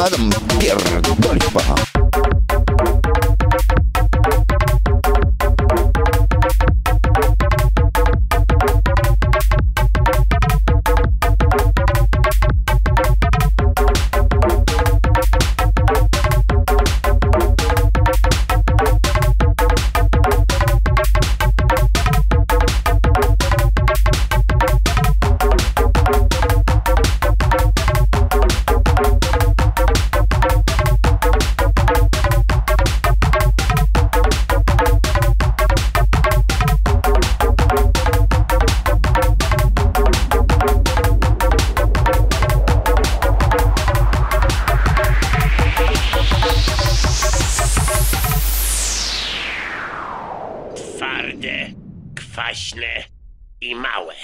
Владом Пердольфа. Twarde, kwaśne i małe.